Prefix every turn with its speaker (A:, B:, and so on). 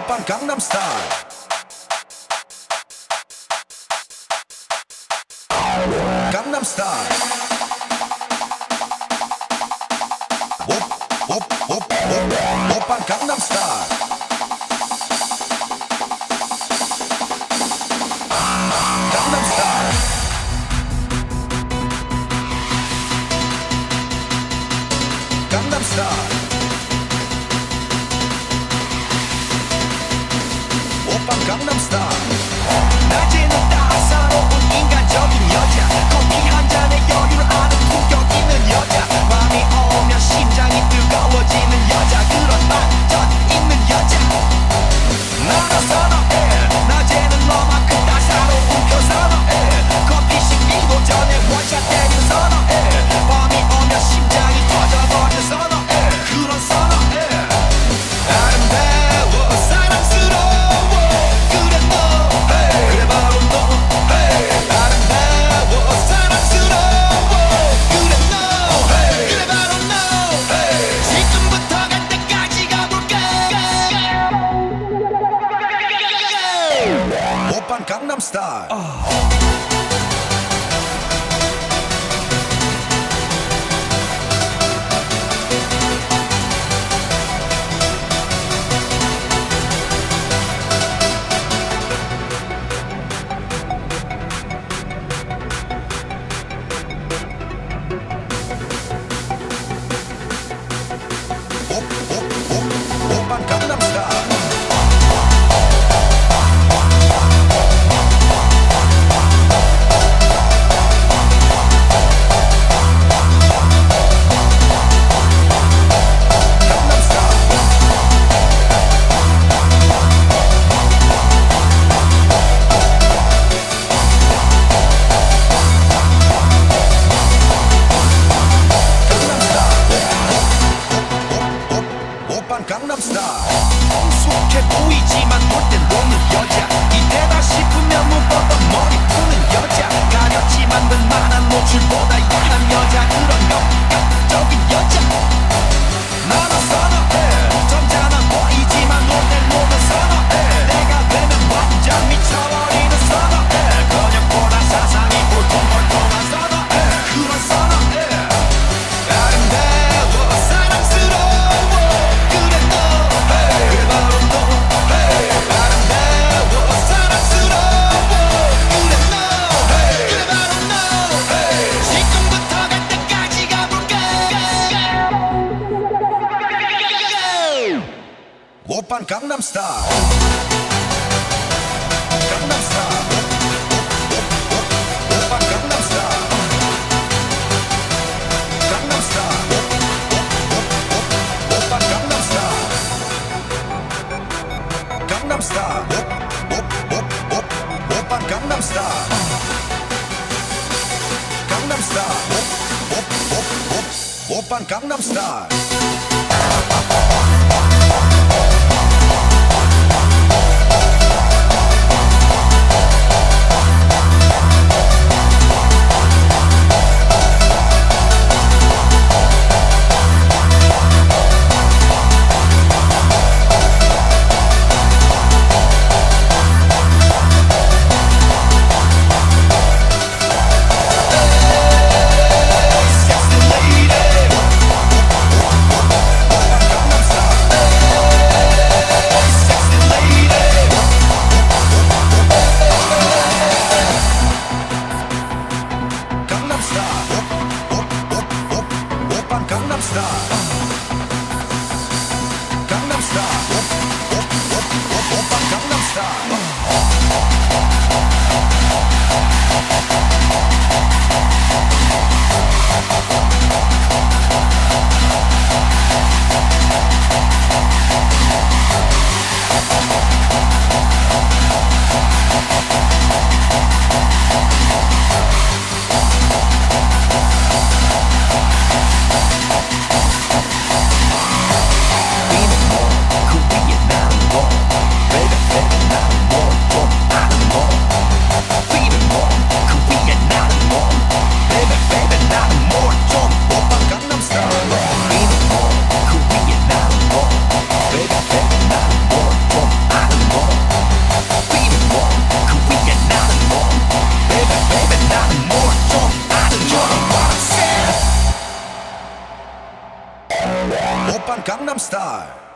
A: Oppa Gangnam Style. Gangnam Style. Op, op, op, op, Oppa Gangnam Style. Gangnam Style. Gangnam Style. Gangnam Style.
B: 낮에는 Gangnam Style. Oh.
A: 오빤 강남 스타일 강남 스타일 Star. 오빤 강남 스타 강남 스타 오빤 강남 스타
B: Japan Gangnam
A: Style. Gangnam Style. Oppa Gangnam Style. star.